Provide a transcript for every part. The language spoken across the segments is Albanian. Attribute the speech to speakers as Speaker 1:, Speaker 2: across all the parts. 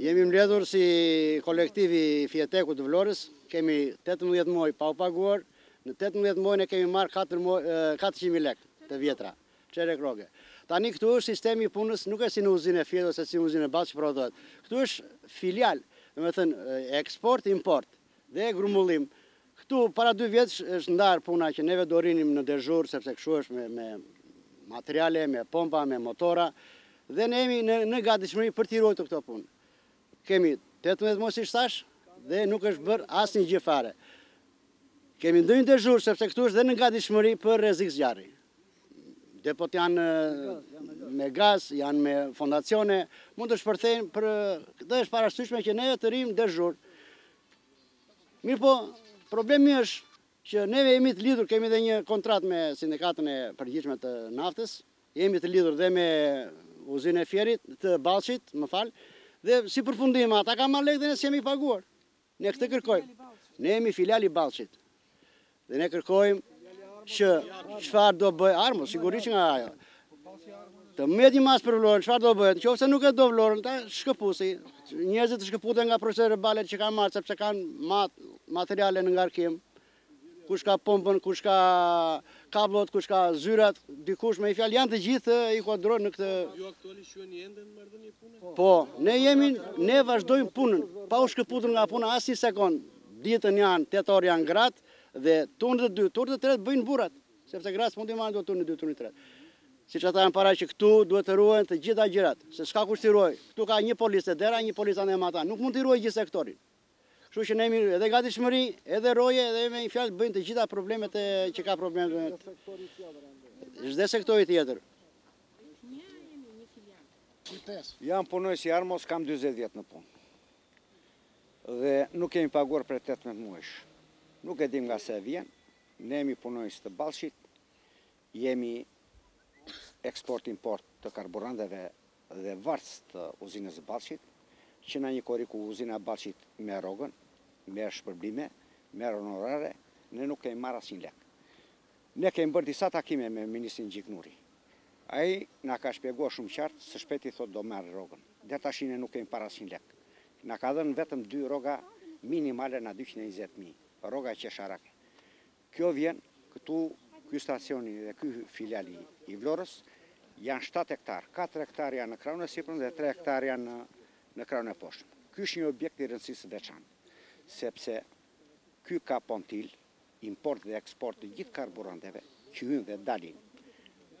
Speaker 1: Jemi mbledhur si kolektivi i filialit të Vlorës, kemi tetëmbëdhjetë muaj pa u paguar, në tetëmbëdhjetë muaj ne kemi marrë katër muaj katërqind mijë lekë të vjetra, çerek rroge. Tani këtu është sistemi i punës, nuk është si në uzinën e Fierit ose si në uzinën e Ballshit që prodhohet. Këtu është filial, domethënë eksport, import. Dhe grumbullim. Këtu para dy vjetësh është ndarë puna që neve do rrinim në dezhur sepse kështu është me me materiale, me pompa, me motora dhe ne jemi në në gatishmëri për t'i ruajtur këto punë. Kemi tetëmbëdhjetë muaj siç thashë dhe nuk është bërë asnjë gjë fare. Kemi ndenjur dezhur sepse këtu është dhe në gatishmëri për rrezik zjarri. Depot janë me gaz, janë me fondacione, mund të shpërthejnë për... Dhe është e arsyeshme që neve të rrimë dezhur. Mirëpo, problemi është që neve jemi të lidhur, kemi dhe një kontratë me sindikatën e përgjithshme të naftës, jemi të lidhur dhe me uzinën e Fierit, të Ballshit, më fal, dhe si përfundim, ata kanë marrë lekë dhe ne s'jemi paguar. Ne këtë kërkojmë. Ne jemi filial i Ballshit. Dhe ne kërkojmë që çfarë do bëjë ARMO, sigurisht nga ajo. Të merret një masë për Vlorën, çfarë do bëhet? Qoftë se nuk e do Vlorën, ta shkëpusë. Njerëzit të shkëputen nga procesverbalet që kanë marrë sepse kanë materiale në ngarkim. kush ka pompën, kush ka kablot, kush ka zyrat, dikush me një fjalë, janë të gjithë të inkuadruar në këtë...
Speaker 2: Po, ju aktualisht jeni ende në marrëdhënie pune? Po,
Speaker 1: po, ne jemi, ne vazhdojmë punën, pa u shkëputur nga puna asnjë sekondë, ditën janë, tetë orë janë gratë, dhe turnin e dytë, turnin e tretë bëjnë burrat, sepse gratë s'mund të marrin dot turn të dytë, turn të tretë. Siç thashë më parë që këtu duhet të ruhen të gjitha gjërat, se s'ka kush t'i ruajë, këtu ka një polic te dera, një polic anë e matanë, nuk mund të ruajë gjithë sektorin. Kështu që ne jemi edhe gatishmëri, edhe roje, edhe me një fjalë bëjnë të gjitha problemet që ka problemet çdo sektor tjetër.
Speaker 3: Jam punonjës i ARMO-s, kam 20 vjet në punë. Dhe nuk jemi paguar prej 18 muajsh. Nuk e dimë nga se vjen, ne jemi punonjës të Ballshit, Jemi eksport-import të karburanteve dhe vartës të uzinës së Ballshit, që nga një korriku uzina e Ballshit merr rrogën, merr shpërblime, merr honorare, ne nuk kemi marrë asnjë lek. Ne kemi bërë disa takime me ministrin Gjiknuri. Ai na ka shpjeguar shumë qartë, së shpejti thotë do merrni rrogën. Deri tash ne nuk kemi parë asnjë lek. Na ka dhënë vetëm dy rroga minimale nga dyqind e njëzet mijë, rroga qesharake. Kjo vjen këtu ky stacioni dhe ky filiali i Vlorës janë shtatë hektarë, katër hektarë janë në krahun e sipërm dhe tre hektarë janë në krahun e poshtëm. Ky është një objekt i rëndësisë së veçantë, sepse ky ka pontil, import dhe eksport të gjithë karburanteve që hyjnë dhe dalin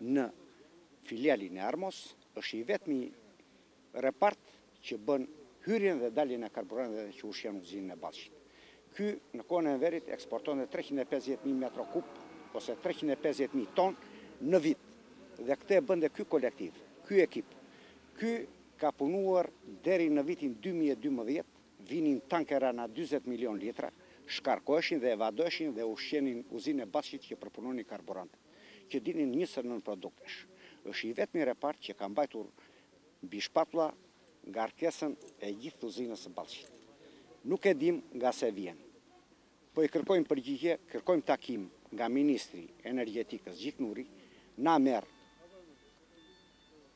Speaker 3: në filialin e ARMO-s, është i vetmi Repart që bën hyrjen dhe daljen e karburanteve që ushqen uzinën e Ballshit. Ky, në kohën e Enverit, eksportonte treqind e pesëdhjetë mijë metro kub ose treqind e pesëdhjetë mijë ton në vit dhe këtë e bënte ky kolektiv, ky ekip. Ky ka punuar deri në vitin dy mijë e dymbëdhjetë, vinin tankera nga njëzet milionë litra, shkarkoheshin dhe evadoheshin dhe ushqenin uzinën e Ballshit që përpunonin karburantet, që dilnin njëzet e nënprodukte. Është i vetmi repart që ka mbajtur mbi shpatulla ngarkesën e gjithë uzinës së Ballshit. Nuk e dimë nga se vjen. Po i kërkojmë përgjigje, kërkojmë takim nga ministri i energjetikës Gjiknuri, na merr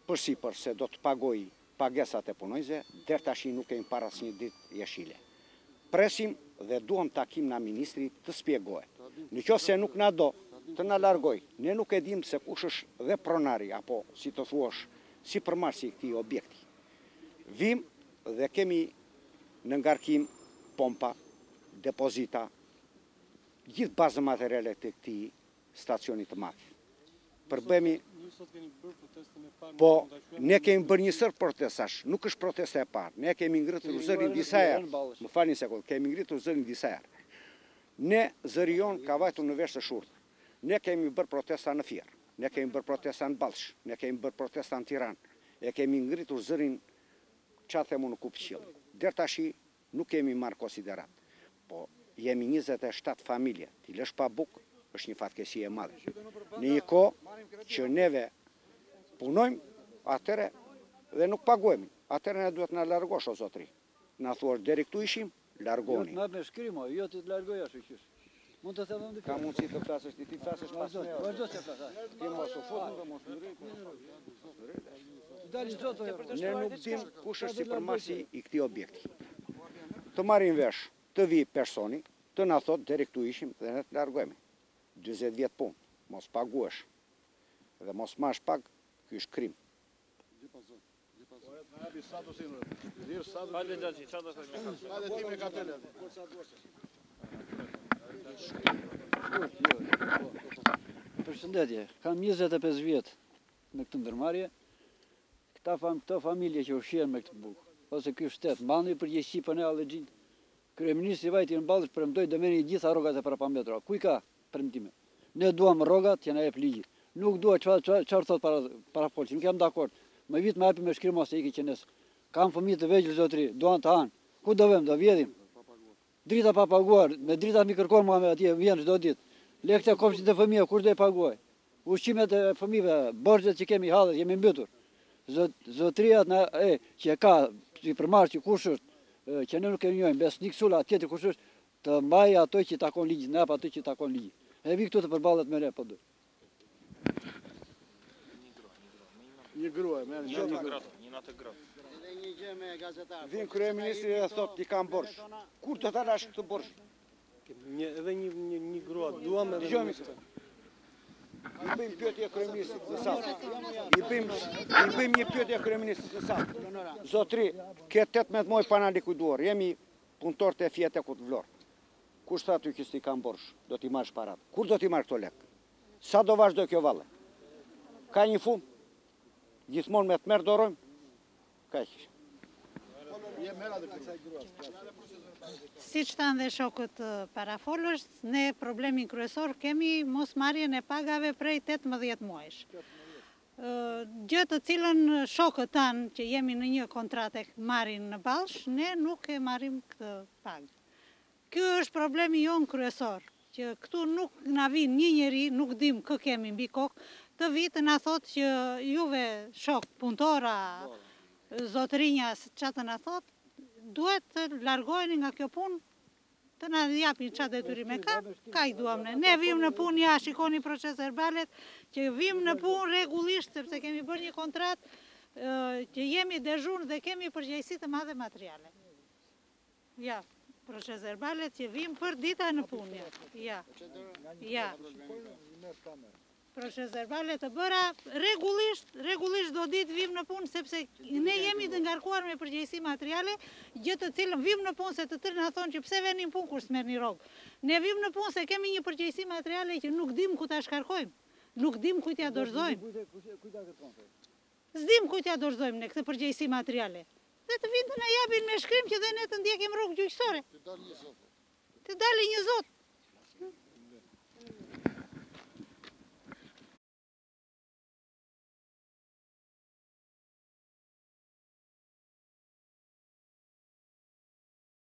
Speaker 3: përsipër se do të pagojë pagesat e punonjësve, deri tashi nuk kemi parë asnjë ditë jeshile. Presim dhe duam takim nga ministri të spjegohet. Në qoftë se nuk na do, të na largojë. Ne nuk e dimë se kush është dhe pronari apo, si të thuash, sipërmarrësi i këtij objekti. Vijmë dhe kemi në ngarkim pompa, depozita, gjithë bazë materiale të këtij stacioni të madh. Përbëhemi Po, ne kemi bërë një sërë protestash, nuk është protesta e parë. Ne kemi ngritur zërin disa herë. Më fal një sekondë, kemi ngritur zërin disa herë. Ne, zëri jonë, ka vajtur në vesh të shurdhër. Ne kemi bërë protesta në Fier. Ne kemi bërë protesta në Ballsh. Ne kemi bërë protesta në Tiranë. E kemi ngritur zërin, ça themi në kupë qiell. Deri tashi, Nuk jemi marrë konsideratë, po jemi njëzet e shtatë familje, t'i lësh pa bukë është një fatkeqësi e madhe. Në një kohë që neve punojmë, atëherë dhe nuk paguhemi. Atëherë ne duhet të na largosh o zotëri. Na thuaj deri këtu ishim, largohuni.
Speaker 4: Jo të merrni shkrim, o, jo ti të largoj ashtu qysh. Mund të them diçka.
Speaker 3: Ka mundësi të flasësh ti, ti flasësh pas meje.
Speaker 4: Vazhdo të flasësh.
Speaker 3: Ti mos u fut, do mos ndryj.
Speaker 4: Dali zot për të shtuar diçka.
Speaker 3: Ne nuk dim kush është sipërmarrësi i këtij objekti. Të marrim vesh, të vijë personi, të na thotë deri këtu ishim dhe ne të largohemi. 20 vjet punë, mos paguhesh dhe mos marrësh pagë, ky është krim.
Speaker 4: Përshëndetje, kam njëzet e pesë vjet në këtë ndërmarrje. Këta fam, këto familje që ushqehen me këtë bukë, ose ky shtet, mban një përgjegjësi për ne hallexhinjtë? Kryeministri vajti në Ballsh, premtoi do merrni gjitha rrogat e prapambetura. Ku i ka premtimet? Ne duam rrogat që na jep ligji. Nuk dua çfarë thotë para para folësi. Nuk jam dakord. Me vit ma jepni me shkrim ose ik që nesër. Kam fëmijë të vegjël zotëri, duan të hanë. Ku do vemi, do vjedhim. Drita pa paguar, me drita m'i kërkon mua me atje, vjen çdo ditë. Lekët e kopshtit të fëmijëve kush do i paguaj? Ushqimet e fëmijëve, borxhet që kemi, hallet, jemi mbytur. Zotëria na e që e ka sipër marrë që kush është, që ne nuk e njohim, Besnik Sula, tjetër kush është, të mbajë ato që i takon ligjit, na ato që takon ligjit. E vi këtu të përballet me ne po do.
Speaker 2: Një grua, më një
Speaker 5: grua, një natë grua.
Speaker 1: Edhe një gjë me gazetar.
Speaker 3: Vin kryeministri dhe thot i kam borxh. Kur do ta lajë këtë
Speaker 2: borxh? Edhe një një një grua duam edhe një
Speaker 3: këtë. I bëjmë pyetje kryeministrit në sallë. I bëjmë i bëjmë një pyetje kryeministrit në sallë. Zotri, ke 18 muaj pa na likuiduar. Jemi punëtorë të TEC-ut në Vlorë. Kush tha ty që s'ti kam borxh, do t'i marrësh paratë. Kur do t'i marrë këto lekë? Sa do vazhdojë kjo valle? Ka një fund? Gjithmonë me tmerr do rrojmë?
Speaker 6: Kaq. Siç thanë dhe shokët parafolës, ne problemin kryesor kemi mosmarrjen e pagave prej tetëmbëdhjetë muajsh. Gjë të cilën shokët tanë që jemi në një kontratë e marrin në Ballsh, ne nuk e marrim këtë pagë. Ky është problemi jonë kryesor, që këtu nuk na vin një njeri, nuk dimë kë kemi mbi kokë, të vijë të na thotë që juve shokë, punëtorë a zotërinja ça të na thotë, duhet të largoheni nga kjo punë, të na japin ça detyrime ka, kaq duam ne. Ne vijmë në punë, ja shikoni procesverbalet, që vijmë në punë rregullisht sepse kemi bërë një kontratë që jemi dezhurn dhe kemi përgjegjësi të madhe materiale. Ja, procesverbalet që vijmë për dita në punë, ja, ja, ja. Procesverbalet të bëra rregullisht, rregullisht çdo ditë vijmë në punë, sepse ne jemi të ngarkuar me përgjegjësi materiale, gjë të cilën vijmë në punë, se të tërë na thonë që pse veni në punë kur s'merrni rrogë. Ne vijmë në punë se kemi një përgjegjësi materiale që nuk dimë ku ta shkarkojmë, nuk dimë kujt t'ia dorëzojmë. S'dimë kujt t'ia dorëzojmë ne këtë përgjegjësi materiale. Dhe të vijnë të na japin me shkrim që dhe ne të ndjekim rrugë gjyqësore. Të dalë një zot. Të dalë një zot.